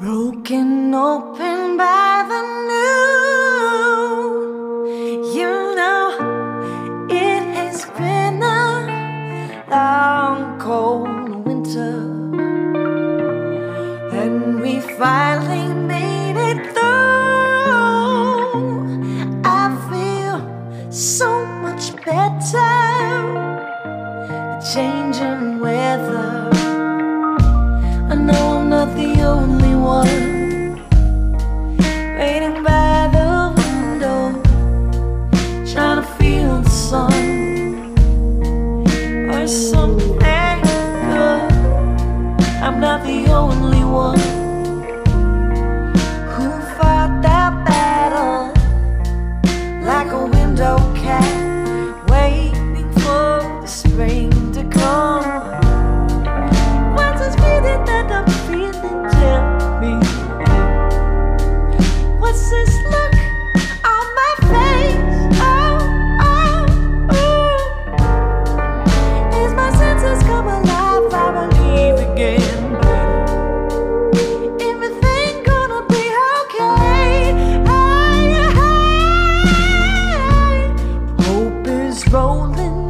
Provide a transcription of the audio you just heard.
Broken open by the new You know it has been a long cold winter. And we finally made it through. I feel so much better. The changing weather. I know I'm not the only is rolling